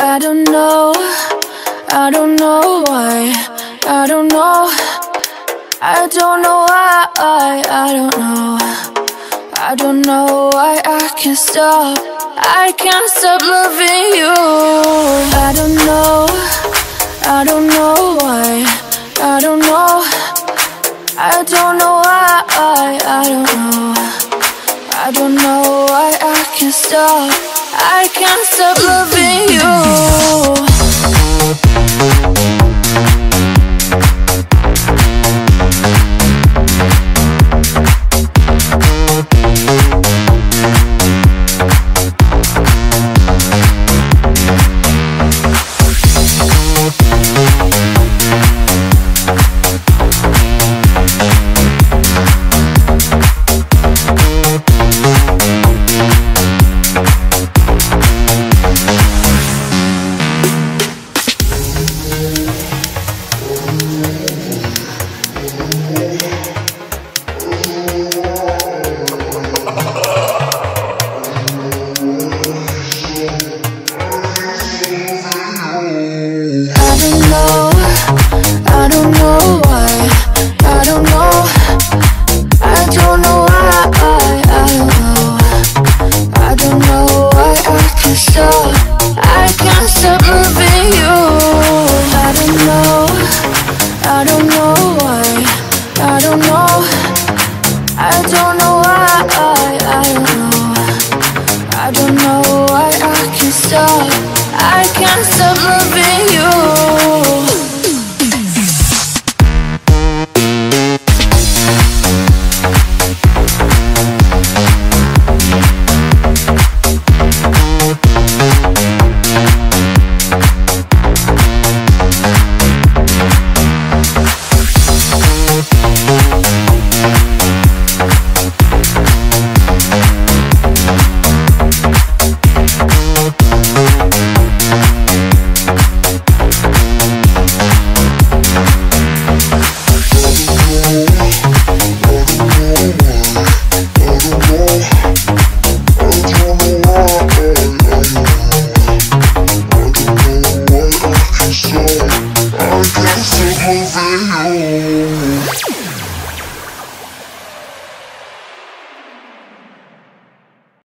I don't know, I don't know why, I don't know, I don't know why, I don't know, I don't know why I can't stop, I can't stop loving you. I don't know, I don't know why, I don't know, I don't know why, I don't know, I don't know why I can't stop, I can't stop loving you. I